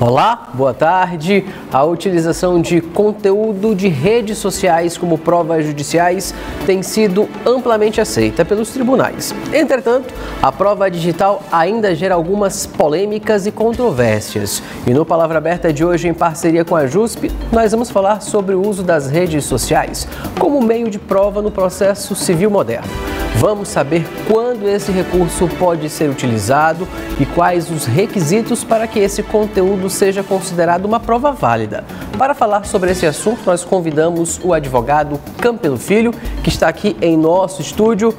Olá, boa tarde. A utilização de conteúdo de redes sociais como provas judiciais tem sido amplamente aceita pelos tribunais. Entretanto, a prova digital ainda gera algumas polêmicas e controvérsias. E no Palavra Aberta de hoje, em parceria com a JUSP, nós vamos falar sobre o uso das redes sociais como meio de prova no processo civil moderno. Vamos saber quando esse recurso pode ser utilizado e quais os requisitos para que esse conteúdo seja considerado uma prova válida. Para falar sobre esse assunto, nós convidamos o advogado Campelo Filho, que está aqui em nosso estúdio.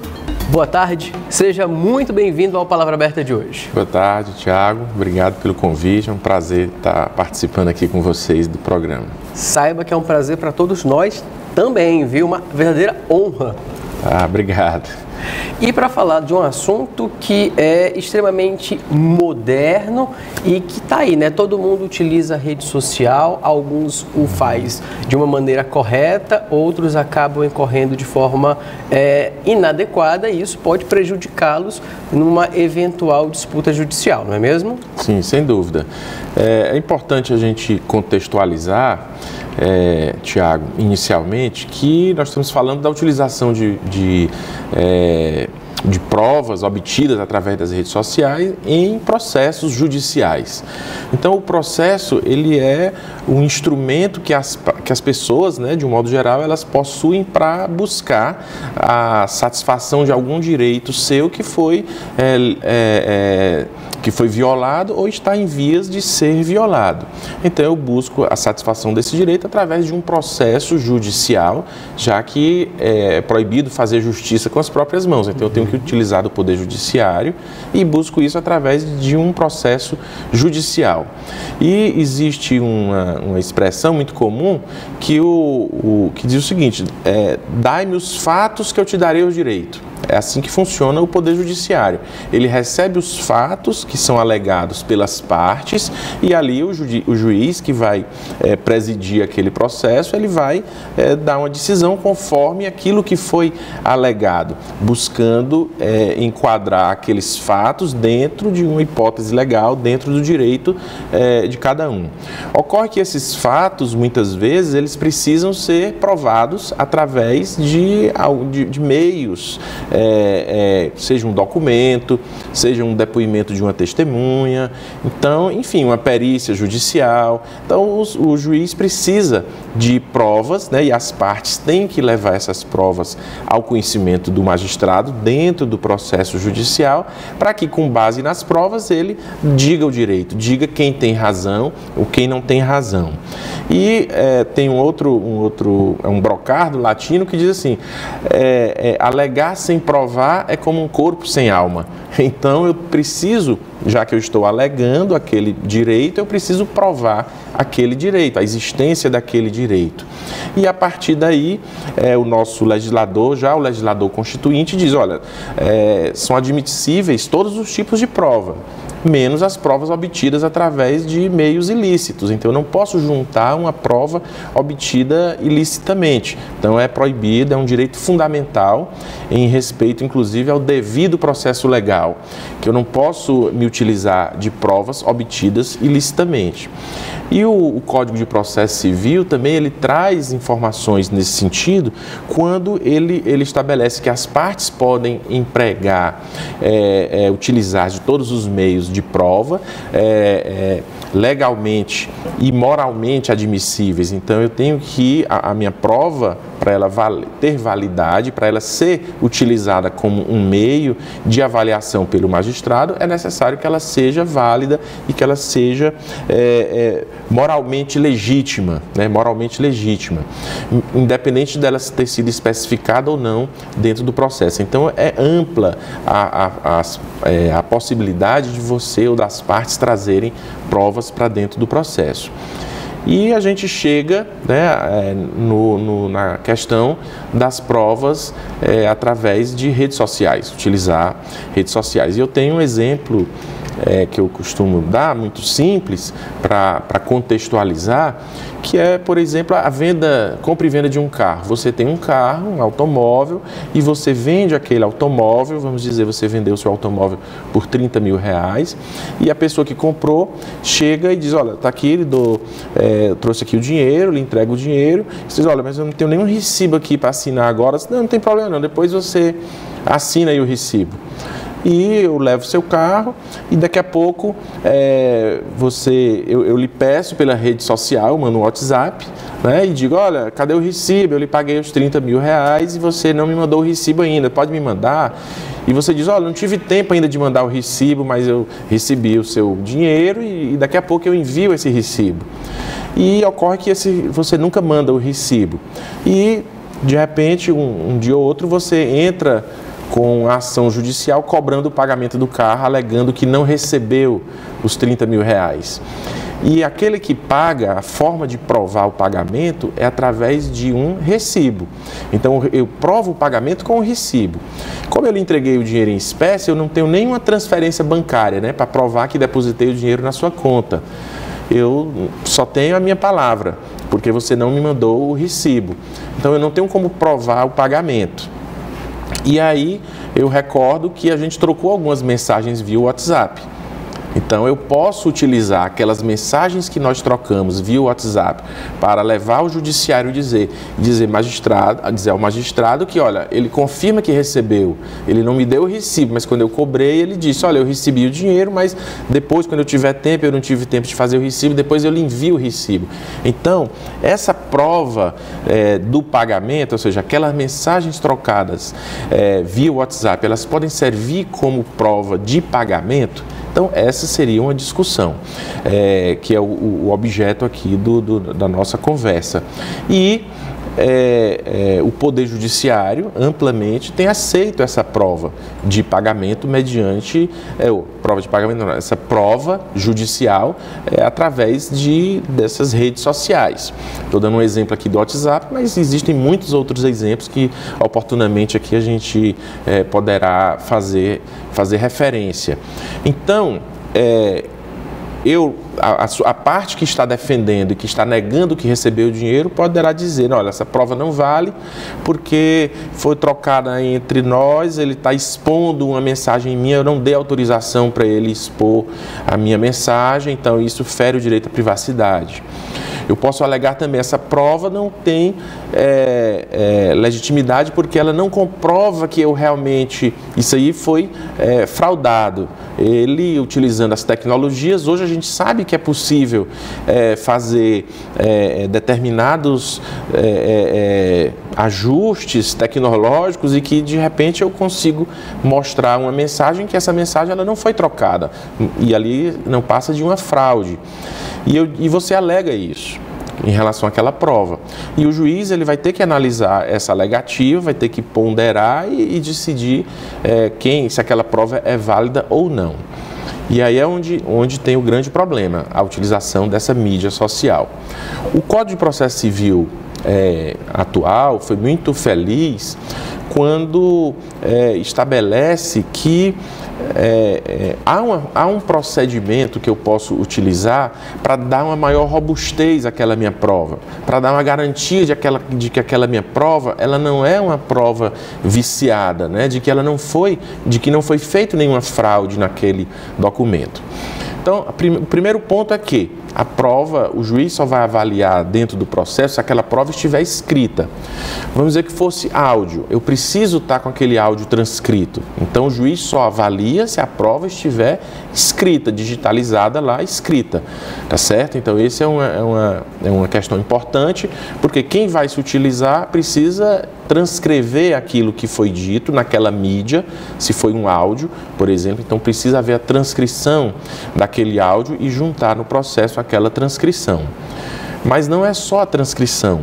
Boa tarde, seja muito bem-vindo ao Palavra Aberta de hoje. Boa tarde, Tiago. Obrigado pelo convite. É um prazer estar participando aqui com vocês do programa. Saiba que é um prazer para todos nós também, viu? Uma verdadeira honra. Ah, obrigado. E para falar de um assunto que é extremamente moderno e que está aí, né? Todo mundo utiliza rede social, alguns o faz de uma maneira correta, outros acabam incorrendo de forma é, inadequada e isso pode prejudicá-los numa eventual disputa judicial, não é mesmo? Sim, sem dúvida. É, é importante a gente contextualizar é, Tiago, inicialmente, que nós estamos falando da utilização de, de, é, de, provas obtidas através das redes sociais em processos judiciais. Então, o processo ele é um instrumento que as, que as pessoas, né, de um modo geral, elas possuem para buscar a satisfação de algum direito seu que foi é, é, é que foi violado ou está em vias de ser violado. Então eu busco a satisfação desse direito através de um processo judicial, já que é proibido fazer justiça com as próprias mãos. Então eu tenho que utilizar o poder judiciário e busco isso através de um processo judicial. E existe uma, uma expressão muito comum que, o, o que diz o seguinte: é, dai-me os fatos que eu te darei o direito. É assim que funciona o Poder Judiciário. Ele recebe os fatos que são alegados pelas partes e ali o, ju o juiz que vai é, presidir aquele processo, ele vai é, dar uma decisão conforme aquilo que foi alegado, buscando é, enquadrar aqueles fatos dentro de uma hipótese legal, dentro do direito é, de cada um. Ocorre que esses fatos, muitas vezes, eles precisam ser provados através de, de, de meios é, é, seja um documento, seja um depoimento de uma testemunha, então, enfim, uma perícia judicial. Então, o, o juiz precisa de provas, né, e as partes têm que levar essas provas ao conhecimento do magistrado dentro do processo judicial, para que, com base nas provas, ele diga o direito, diga quem tem razão ou quem não tem razão. E é, tem um outro, um outro, é um brocardo latino que diz assim: é, é, alegar sem provar é como um corpo sem alma. Então eu preciso, já que eu estou alegando aquele direito, eu preciso provar aquele direito, a existência daquele direito. E a partir daí, é, o nosso legislador, já o legislador constituinte, diz: olha, é, são admissíveis todos os tipos de prova menos as provas obtidas através de meios ilícitos. Então, eu não posso juntar uma prova obtida ilicitamente. Então, é proibido, é um direito fundamental em respeito, inclusive, ao devido processo legal, que eu não posso me utilizar de provas obtidas ilicitamente. E o, o, Código de Processo Civil também ele traz informações nesse sentido quando ele, ele estabelece que as partes podem empregar, é, é, utilizar de todos os meios de prova é, é legalmente e moralmente admissíveis. Então eu tenho que a, a minha prova para ela ter validade, para ela ser utilizada como um meio de avaliação pelo magistrado, é necessário que ela seja válida e que ela seja é, é, moralmente legítima, né? moralmente legítima, independente dela ter sido especificada ou não dentro do processo. Então é ampla a, a, a, é, a possibilidade de você ou das partes trazerem provas para dentro do processo. E a gente chega né, é, no, no, na questão das provas é, através de redes sociais, utilizar redes sociais. E eu tenho um exemplo é, que eu costumo dar, muito simples, para contextualizar, que é, por exemplo, a venda, compra e venda de um carro. Você tem um carro, um automóvel, e você vende aquele automóvel, vamos dizer, você vendeu seu automóvel por 30 mil reais, e a pessoa que comprou chega e diz, olha, está aqui, ele é, trouxe aqui o dinheiro, lhe entrega o dinheiro, e diz, olha, mas eu não tenho nenhum recibo aqui para assinar agora. Não, não tem problema não, depois você assina aí o recibo e eu levo seu carro e daqui a pouco é, você eu, eu, lhe peço pela rede social, mando um WhatsApp né, e digo, olha, cadê o recibo? Eu lhe paguei os 30 mil reais e você não me mandou o recibo ainda, pode me mandar? E você diz, olha, não tive tempo ainda de mandar o recibo, mas eu recebi o seu dinheiro e, e daqui a pouco eu envio esse recibo. E ocorre que esse, você nunca manda o recibo. E de repente, um, um dia ou outro, você entra com a ação judicial cobrando o pagamento do carro, alegando que não recebeu os 30 mil reais. E aquele que paga, a forma de provar o pagamento é através de um recibo. Então eu provo o pagamento com o recibo. Como eu lhe entreguei o dinheiro em espécie, eu não tenho nenhuma transferência bancária né, para provar que depositei o dinheiro na sua conta. Eu só tenho a minha palavra, porque você não me mandou o recibo. Então eu não tenho como provar o pagamento. E aí eu recordo que a gente trocou algumas mensagens via WhatsApp. Então eu posso utilizar aquelas mensagens que nós trocamos via WhatsApp para levar ao judiciário e dizer, dizer magistrado, dizer ao magistrado que, olha, ele confirma que recebeu, ele não me deu o recibo, mas quando eu cobrei, ele disse, olha, eu recebi o dinheiro, mas depois, quando eu tiver tempo, eu não tive tempo de fazer o recibo, depois eu lhe envio o recibo. Então, essa prova é, do pagamento, ou seja, aquelas mensagens trocadas é, via WhatsApp, elas podem servir como prova de pagamento então, essa seria uma discussão, é, que é o, o objeto aqui do, do, da nossa conversa. E é, é, o Poder Judiciário amplamente tem aceito essa prova de pagamento mediante, é, prova de pagamento, não, essa prova judicial é, através de, dessas redes sociais. Estou dando um exemplo aqui do WhatsApp, mas existem muitos outros exemplos que oportunamente aqui a gente é, poderá fazer, fazer referência. Então, é, eu, a, a, parte que está defendendo e que está negando que recebeu o dinheiro poderá dizer, olha, essa prova não vale porque foi trocada entre nós, ele está expondo uma mensagem minha, eu não dei autorização para ele expor a minha mensagem, então isso fere o direito à privacidade. Eu posso alegar também essa prova não tem é, é, legitimidade porque ela não comprova que eu realmente isso aí foi é, fraudado. Ele utilizando as tecnologias, hoje a gente sabe que é possível é, fazer é, determinados é, ajustes tecnológicos e que de repente eu consigo mostrar uma mensagem que essa mensagem ela não foi trocada e ali não passa de uma fraude. E, eu, e você alega isso em relação àquela prova. E o juiz ele vai ter que analisar essa alegativa, vai ter que ponderar e, e decidir é, quem, se aquela prova é válida ou não. E aí é onde, onde tem o grande problema, a utilização dessa mídia social. O Código de Processo Civil é, atual foi muito feliz quando é, estabelece que é, é, há, uma, há, um procedimento que eu posso utilizar para dar uma maior robustez àquela minha prova, para dar uma garantia de, aquela, de que aquela minha prova ela não é uma prova viciada, né? de que ela não foi, de que não foi feito nenhuma fraude naquele documento. Então, o primeiro ponto é que a prova, o juiz só vai avaliar dentro do processo se aquela prova estiver escrita. Vamos dizer que fosse áudio, eu preciso estar com aquele áudio transcrito. Então o juiz só avalia se a prova estiver escrita, digitalizada lá, escrita. Tá certo? Então esse é uma, é uma, é uma questão importante, porque quem vai se utilizar precisa transcrever aquilo que foi dito naquela mídia, se foi um áudio, por exemplo, então precisa haver a transcrição daquele áudio e juntar no processo aquela transcrição. Mas não é só a transcrição.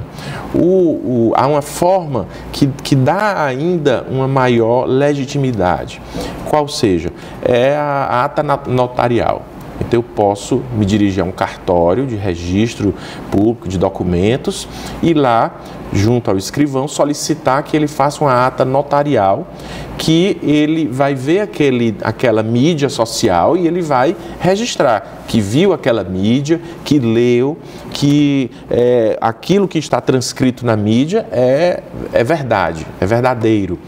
O, o, há uma forma que, que dá ainda uma maior legitimidade. Qual seja? É a ata notarial. Então eu posso me dirigir a um cartório de registro público de documentos e lá junto ao escrivão, solicitar que ele faça uma ata notarial, que ele vai ver aquele, aquela mídia social e ele vai registrar que viu aquela mídia, que leu, que é, aquilo que está transcrito na mídia é, é verdade, é verdadeiro.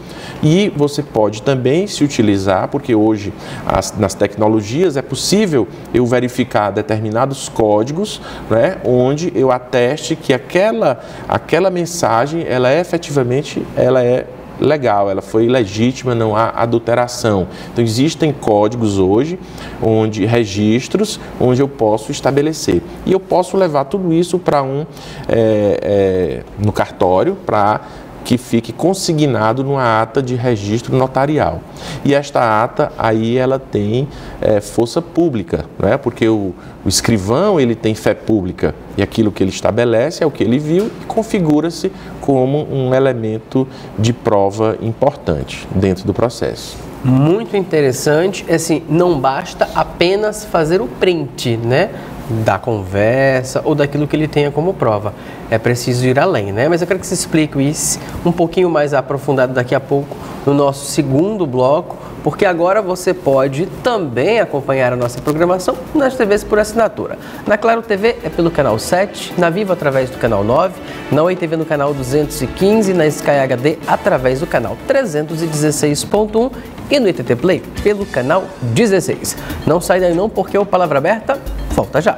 E você pode também se utilizar, porque hoje as, nas tecnologias é possível eu verificar determinados códigos, né, onde eu ateste que aquela, aquela mensagem, ela é efetivamente, ela é legal, ela foi legítima, não há adulteração. Então existem códigos hoje, onde registros, onde eu posso estabelecer. E eu posso levar tudo isso para um é, é, no cartório para que fique consignado numa ata de registro notarial. E esta ata aí ela tem é, força pública, não é? porque o, o, escrivão ele tem fé pública e aquilo que ele estabelece é o que ele viu e configura-se como um elemento de prova importante dentro do processo. Muito interessante, assim, não basta apenas fazer o print, né? da conversa ou daquilo que ele tenha como prova. É preciso ir além, né? Mas eu quero que você explique isso um pouquinho mais aprofundado daqui a pouco no nosso segundo bloco, porque agora você pode também acompanhar a nossa programação nas TVs por assinatura. Na Claro TV é pelo canal 7, na Vivo através do canal 9, na Oi TV no canal 215, na Sky HD através do canal 316.1 e no ITT Play pelo canal 16. Não sai daí não porque o Palavra Aberta volta já.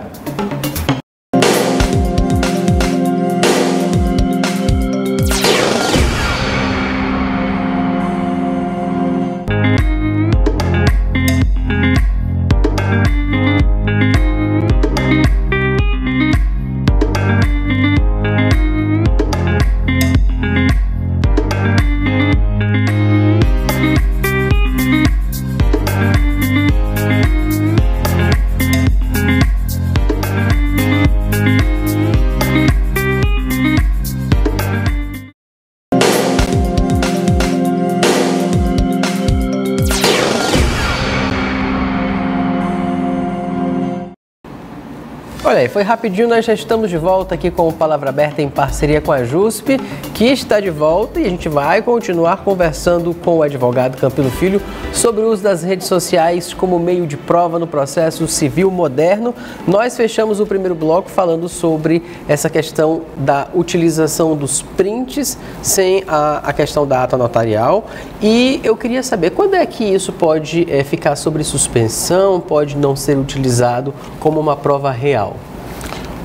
Foi rapidinho, nós já estamos de volta aqui com o Palavra Aberta em parceria com a JUSP, que está de volta e a gente vai continuar conversando com o advogado Campilo Filho sobre o uso das redes sociais como meio de prova no processo civil moderno. Nós fechamos o primeiro bloco falando sobre essa questão da utilização dos prints sem a, a questão da ata notarial e eu queria saber quando é que isso pode é, ficar sobre suspensão, pode não ser utilizado como uma prova real.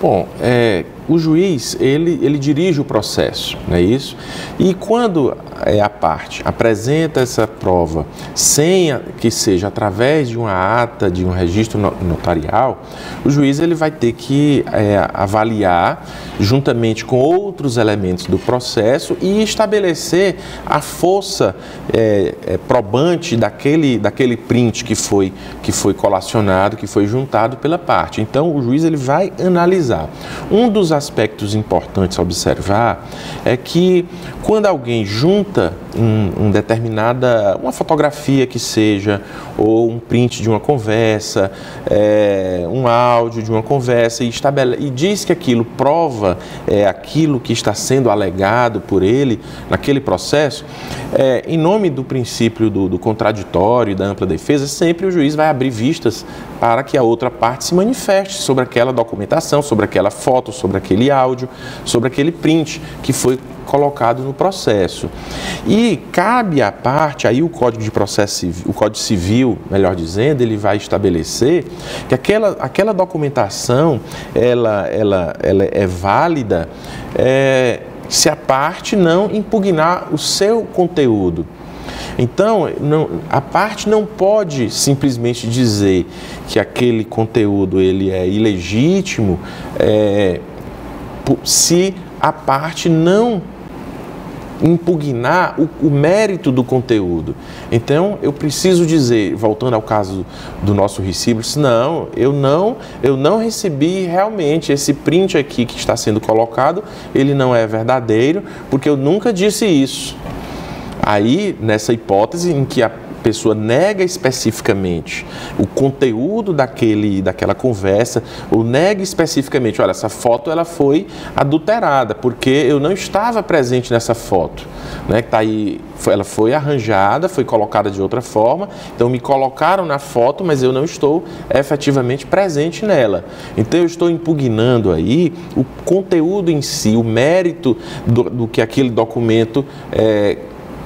Bom, é, o juiz ele, ele dirige o processo, não é isso? E quando é, a parte apresenta essa prova sem que seja através de uma ata, de um registro notarial, o juiz ele vai ter que é, avaliar juntamente com outros elementos do processo e estabelecer a força é, é, probante daquele, daquele print que foi, que foi colacionado, que foi juntado pela parte. Então o juiz ele vai analisar. Um dos aspectos importantes a observar é que quando alguém junta um, um, determinada, uma fotografia que seja, ou um print de uma conversa, é, um áudio de uma conversa e, estabele, e diz que aquilo prova é, aquilo que está sendo alegado por ele naquele processo, é, em nome do princípio do, do contraditório e da ampla defesa, sempre o juiz vai abrir vistas para que a outra parte se manifeste sobre aquela documentação, sobre aquela foto, sobre aquele áudio, sobre aquele print que foi colocado no processo. E cabe à parte, aí o Código de Processo Civil, o Código Civil, melhor dizendo, ele vai estabelecer que aquela, aquela documentação ela, ela, ela é válida é, se a parte não impugnar o seu conteúdo. Então, não, a parte não pode simplesmente dizer que aquele conteúdo ele é ilegítimo é, se a parte não impugnar o, o, mérito do conteúdo. Então, eu preciso dizer, voltando ao caso do nosso recibo, não, eu não, eu não recebi realmente esse print aqui que está sendo colocado, ele não é verdadeiro, porque eu nunca disse isso. Aí, nessa hipótese em que a pessoa nega especificamente o conteúdo daquele, daquela conversa, ou nega especificamente, olha, essa foto ela foi adulterada, porque eu não estava presente nessa foto, né? Tá aí, ela foi arranjada, foi colocada de outra forma, então me colocaram na foto, mas eu não estou efetivamente presente nela. Então eu estou impugnando aí o conteúdo em si, o mérito do, do que aquele documento é,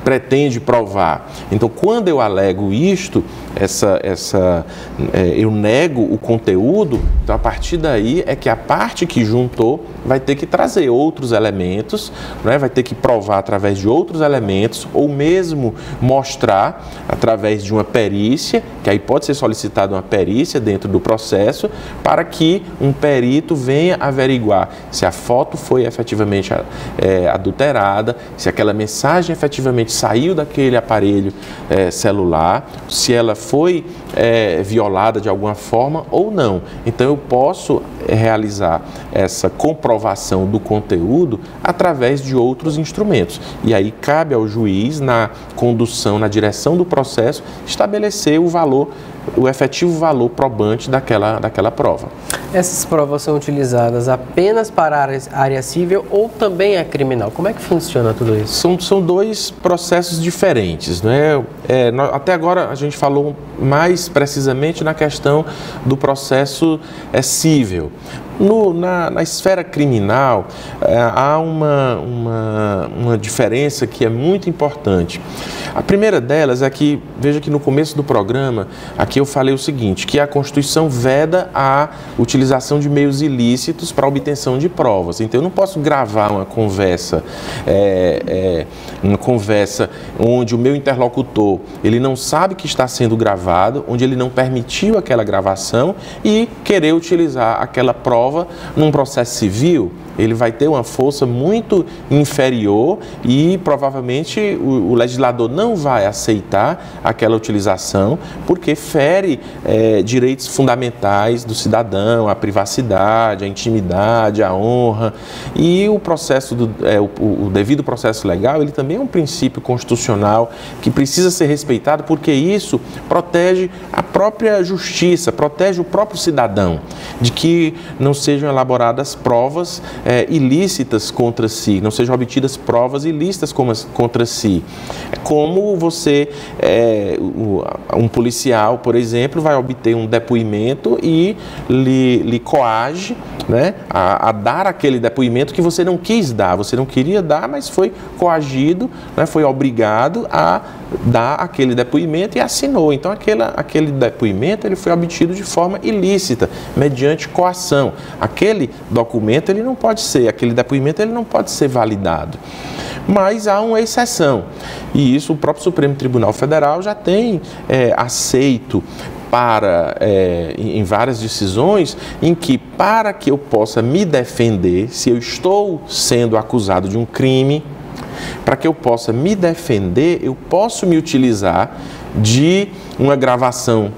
pretende provar. Então, quando eu alego isto, essa, essa, é, eu nego o conteúdo, então a partir daí é que a parte que juntou vai ter que trazer outros elementos, né? vai ter que provar através de outros elementos, ou mesmo mostrar através de uma perícia, que aí pode ser solicitada uma perícia dentro do processo, para que um perito venha averiguar se a foto foi efetivamente é, adulterada, se aquela mensagem efetivamente saiu daquele aparelho é, celular, se ela foi é, violada de alguma forma ou não. Então eu posso é, realizar essa comprovação do conteúdo através de outros instrumentos. E aí cabe ao juiz, na condução, na direção do processo, estabelecer o valor o efetivo valor probante daquela, daquela prova. Essas provas são utilizadas apenas para a área civil ou também a criminal? Como é que funciona tudo isso? São, são dois processos diferentes. Né? É, até agora a gente falou mais precisamente na questão do processo é, civil. No, na, na, esfera criminal, é, há uma, uma, uma diferença que é muito importante. A primeira delas é que, veja que no começo do programa, aqui eu falei o seguinte, que a Constituição veda a utilização de meios ilícitos para obtenção de provas. Então, eu não posso gravar uma conversa, é, é, uma conversa onde o meu interlocutor, ele não sabe que está sendo gravado, onde ele não permitiu aquela gravação e querer utilizar aquela prova num processo civil ele vai ter uma força muito inferior e provavelmente o, o legislador não vai aceitar aquela utilização porque fere é, direitos fundamentais do cidadão, a privacidade, a intimidade, a honra. E o processo do é, o, o devido processo legal ele também é um princípio constitucional que precisa ser respeitado porque isso protege a própria justiça, protege o próprio cidadão de que não sejam elaboradas provas é, ilícitas contra si, não sejam obtidas provas ilícitas contra si. É como você, é, um policial, por exemplo, vai obter um depoimento e lhe, lhe coage né, a, a, dar aquele depoimento que você não quis dar, você não queria dar, mas foi coagido, né, foi obrigado a dar aquele depoimento e assinou. Então, aquele, aquele depoimento ele foi obtido de forma ilícita, mediante coação. Aquele documento ele não pode ser, aquele depoimento ele não pode ser validado. Mas há uma exceção, e isso o próprio Supremo Tribunal Federal já tem é, aceito para é, em várias decisões em que para que eu possa me defender se eu estou sendo acusado de um crime para que eu possa me defender eu posso me utilizar de uma gravação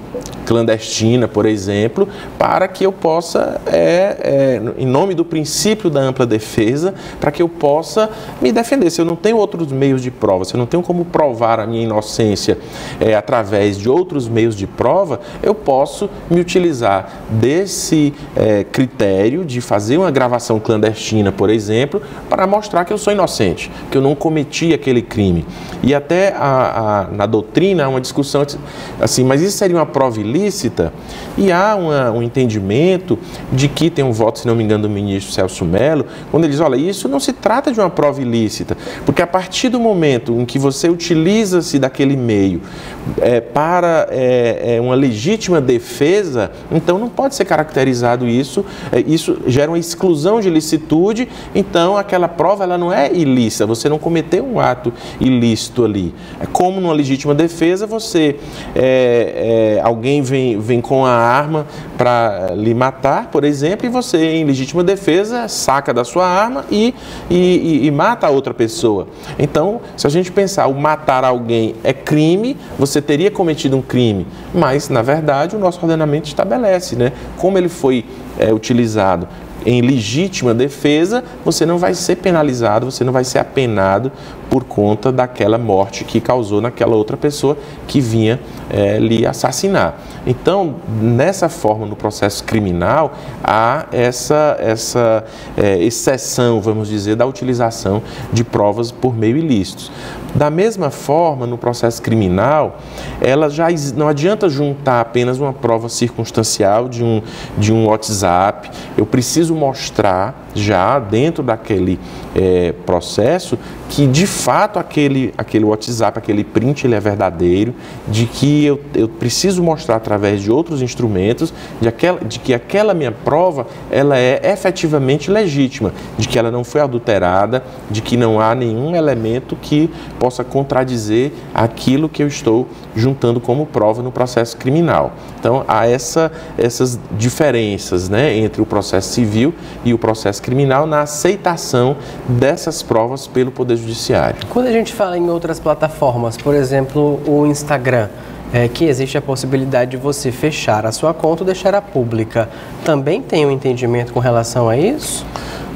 clandestina, por exemplo, para que eu possa, é, é, em nome do princípio da ampla defesa, para que eu possa me defender. Se eu não tenho outros meios de prova, se eu não tenho como provar a minha inocência é, através de outros meios de prova, eu posso me utilizar desse é, critério de fazer uma gravação clandestina, por exemplo, para mostrar que eu sou inocente, que eu não cometi aquele crime. E até a, a, na doutrina há uma discussão assim, mas isso seria uma prova ilícita? e há uma, um entendimento de que tem um voto, se não me engano, do ministro Celso Melo, quando ele diz, olha, isso não se trata de uma prova ilícita, porque a partir do momento em que você utiliza-se daquele meio é, para é, é, uma legítima defesa, então não pode ser caracterizado isso, é, isso gera uma exclusão de licitude, então aquela prova ela não é ilícita, você não cometeu um ato ilícito ali. É como numa legítima defesa, você, é, é, alguém vem, vem com a arma para lhe matar, por exemplo, e você, em legítima defesa, saca da sua arma e, e, e, mata a outra pessoa. Então, se a gente pensar, o matar alguém é crime, você teria cometido um crime, mas, na verdade, o nosso ordenamento estabelece né, como ele foi é, utilizado em legítima defesa, você não vai ser penalizado, você não vai ser apenado por conta daquela morte que causou naquela outra pessoa que vinha é, lhe assassinar. Então, nessa forma, no processo criminal, há essa, essa é, exceção, vamos dizer, da utilização de provas por meio ilícitos. Da mesma forma, no processo criminal, ela já não adianta juntar apenas uma prova circunstancial de um, de um WhatsApp. Eu preciso mostrar já dentro daquele é, processo que de fato aquele, aquele WhatsApp, aquele print, ele é verdadeiro, de que eu, eu preciso mostrar através de outros instrumentos de, aquela, de que aquela minha prova ela é efetivamente legítima, de que ela não foi adulterada, de que não há nenhum elemento que possa contradizer aquilo que eu estou juntando como prova no processo criminal. Então há essa, essas diferenças né, entre o processo civil e o processo criminal na aceitação dessas provas pelo Poder Judiciário. Quando a gente fala em outras plataformas, por exemplo, o Instagram, é, que existe a possibilidade de você fechar a sua conta ou deixar a pública, também tem um entendimento com relação a isso?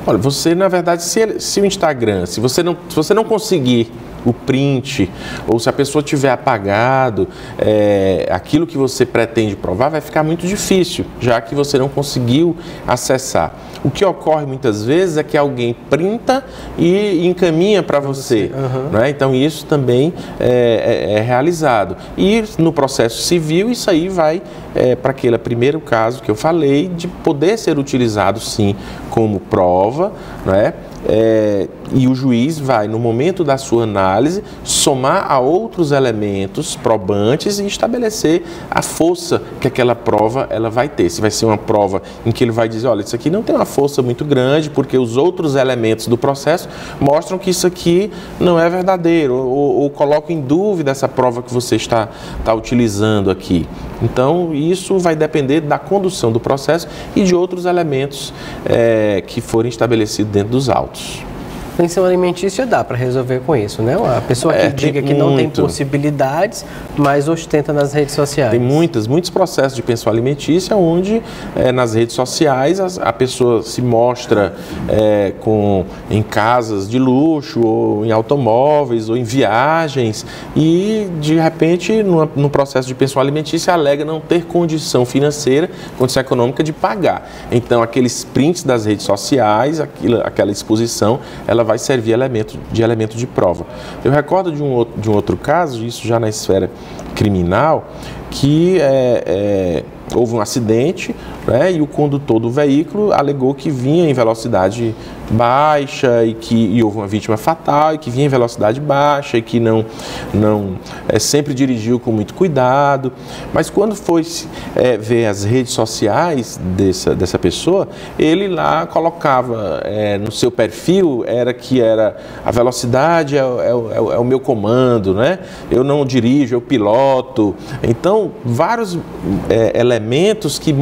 Olha, você, na verdade, se, se o Instagram, se você não, se você não conseguir o print, ou se a pessoa tiver apagado, é, aquilo que você pretende provar vai ficar muito difícil, já que você não conseguiu acessar. O que ocorre muitas vezes é que alguém printa e encaminha para você. Uhum. Né? Então, isso também é, é, é, realizado. E no processo civil, isso aí vai é, para aquele primeiro caso que eu falei, de poder ser utilizado sim como prova, né? é, e o juiz vai, no momento da sua análise, somar a outros elementos probantes e estabelecer a força que aquela prova ela vai ter. Se vai ser uma prova em que ele vai dizer, olha, isso aqui não tem uma força muito grande, porque os outros elementos do processo mostram que isso aqui não é verdadeiro, ou, ou colocam em dúvida essa prova que você está, está utilizando aqui. Então, isso vai depender da condução do processo e de outros elementos é, que forem estabelecidos dentro dos autos. Pensão alimentícia dá para resolver com isso, né? A pessoa que é, diga que muito. não tem possibilidades, mas ostenta nas redes sociais. Tem muitas, muitos processos de pensão alimentícia onde é, nas redes sociais a, a, pessoa se mostra é, com, em casas de luxo, ou em automóveis, ou em viagens, e de repente, no, no processo de pensão alimentícia, alega não ter condição financeira, condição econômica de pagar. Então, aqueles prints das redes sociais, aquilo, aquela exposição, ela vai servir elemento, de elemento de prova. Eu recordo de um, de um outro caso, isso já na esfera criminal, que é, é, houve um acidente né, e o condutor do veículo alegou que vinha em velocidade baixa e que e houve uma vítima fatal e que vinha em velocidade baixa e que não, não é, sempre dirigiu com muito cuidado. Mas quando foi é, ver as redes sociais dessa, dessa pessoa, ele lá colocava é, no seu perfil era que era a velocidade é, é, é, é o meu comando, né? Eu não dirijo, eu piloto. Então, vários é, elementos que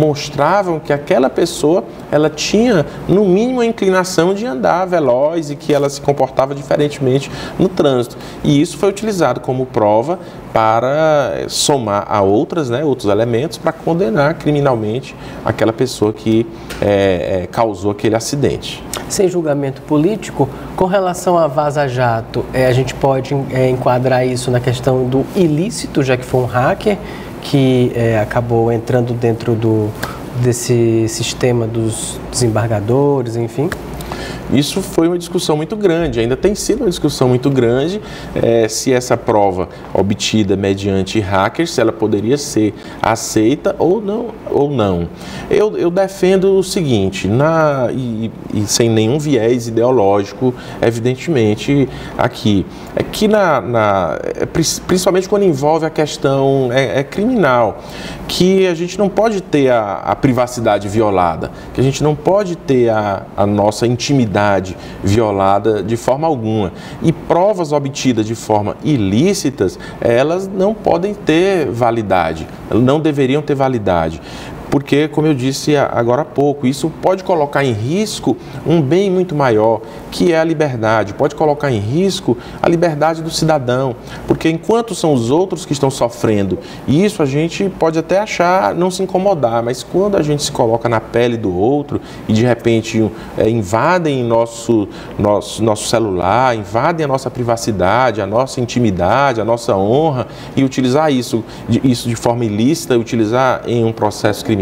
que aquela pessoa ela tinha no mínimo a inclinação de andar veloz e que ela se comportava diferentemente no trânsito. E isso foi utilizado como prova para eh, somar a outras, né, outros elementos para condenar criminalmente aquela pessoa que é, é, causou aquele acidente. Sem julgamento político, com relação a Vaza Jato, é, a gente pode enquadrar isso na questão do ilícito, já que foi um hacker que acabou entrando dentro do, desse sistema dos desembargadores, enfim? Isso foi uma discussão muito grande, ainda tem sido uma discussão muito grande é, se essa prova obtida mediante hackers, se ela poderia ser aceita ou não. Ou não. Eu, eu defendo o seguinte, na, e, e, sem nenhum viés ideológico, evidentemente, aqui, é que na, na é, principalmente quando envolve a questão é, é, criminal, que a gente não pode ter a, a privacidade violada, que a gente não pode ter a, a nossa intimidade violada de forma alguma. E provas obtidas de forma ilícitas, elas não podem ter validade, não deveriam ter validade. Porque, como eu disse agora há pouco, isso pode colocar em risco um bem muito maior, que é a liberdade, pode colocar em risco a liberdade do cidadão, porque enquanto são os outros que estão sofrendo, e isso a gente pode até achar não se incomodar, mas quando a gente se coloca na pele do outro e de repente é, invadem nosso, nosso, nosso celular, invadem a nossa privacidade, a nossa intimidade, a nossa honra e utilizar isso, isso de forma ilícita, utilizar em um processo criminal,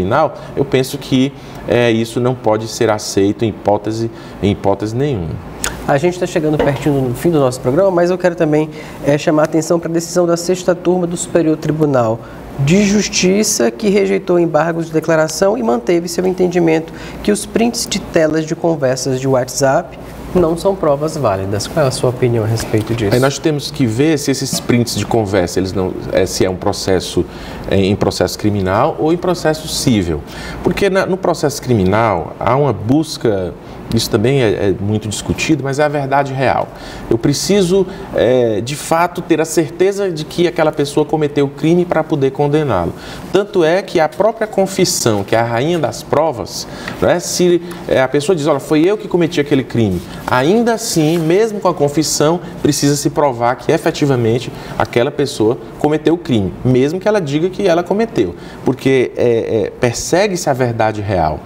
eu penso que é, isso não pode ser aceito em hipótese, em hipótese nenhuma. A gente está chegando pertinho no fim do nosso programa, mas eu quero também é, chamar a atenção para a decisão da sexta turma do Superior Tribunal de Justiça que rejeitou embargos de declaração e manteve seu entendimento que os prints de telas de conversas de WhatsApp não são provas válidas. Qual é a sua opinião a respeito disso? Aí nós temos que ver se esses prints de conversa, eles não, é, se é um processo é, em processo criminal ou em processo civil. Porque na, no processo criminal há uma busca isso também é, é, muito discutido, mas é a verdade real. Eu preciso, é, de fato, ter a certeza de que aquela pessoa cometeu o crime para poder condená-lo. Tanto é que a própria confissão, que é a rainha das provas, né, se é, a pessoa diz, olha, foi eu que cometi aquele crime, ainda assim, mesmo com a confissão, precisa se provar que efetivamente aquela pessoa cometeu o crime, mesmo que ela diga que ela cometeu, porque é, é, persegue-se a verdade real.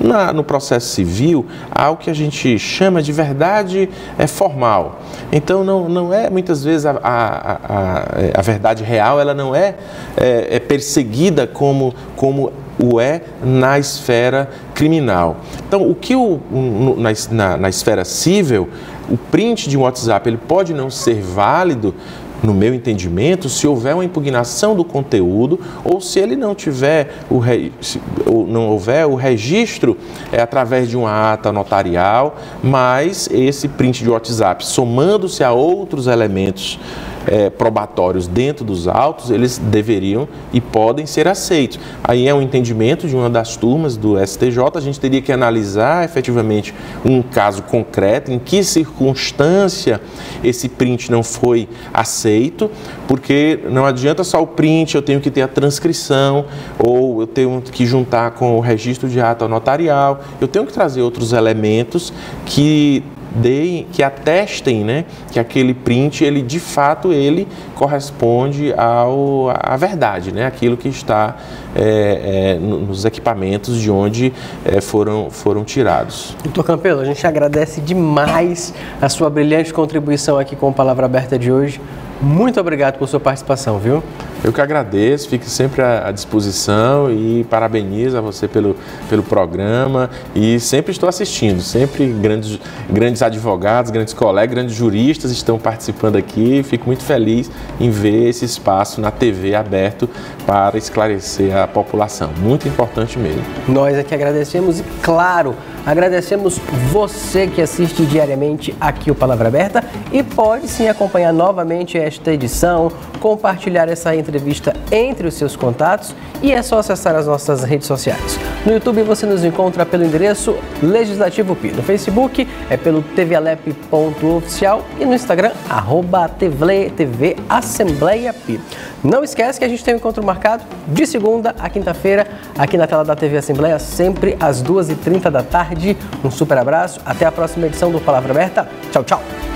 Na, no processo civil, há o que a gente chama de verdade é, formal. Então, não, não é muitas vezes a, a, a, a verdade real, ela não é, é, é perseguida como, como o é na esfera criminal. Então, o que o, na, na, na esfera civil, o print de um WhatsApp ele pode não ser válido no meu entendimento, se houver uma impugnação do conteúdo ou se ele não tiver o re... ou não houver o registro é através de uma ata notarial, mas esse print de WhatsApp somando-se a outros elementos é, probatórios dentro dos autos, eles deveriam e podem ser aceitos. Aí é um entendimento de uma das turmas do STJ, a gente teria que analisar efetivamente um caso concreto, em que circunstância esse print não foi aceito, porque não adianta só o print, eu tenho que ter a transcrição, ou eu tenho que juntar com o registro de ata notarial, eu tenho que trazer outros elementos que deem, que atestem né, que aquele print, ele de fato, ele corresponde ao, à verdade, né, aquilo que está é, é, nos equipamentos de onde é, foram, foram tirados. Doutor Campelo, a gente agradece demais a sua brilhante contribuição aqui com a Palavra Aberta de hoje. Muito obrigado por sua participação, viu? Eu que agradeço, fique sempre à disposição e parabenizo a você pelo, pelo programa e sempre estou assistindo, sempre grandes, grandes advogados, grandes colegas, grandes juristas estão participando aqui. Fico muito feliz em ver esse espaço na TV aberto para esclarecer a população. Muito importante mesmo. Nós aqui agradecemos e, claro, agradecemos você que assiste diariamente aqui o Palavra Aberta e pode sim acompanhar novamente esta edição, compartilhar essa entrevista entrevista entre os seus contatos e é só acessar as nossas redes sociais. No YouTube você nos encontra pelo endereço Legislativo Pi. No Facebook é pelo tvalep.oficial e no Instagram, arroba TV Assembleia Pi. Não esquece que a gente tem um encontro marcado de segunda a quinta-feira aqui na tela da TV Assembleia, sempre às 2h30 da tarde. Um super abraço, até a próxima edição do Palavra Aberta. Tchau, tchau!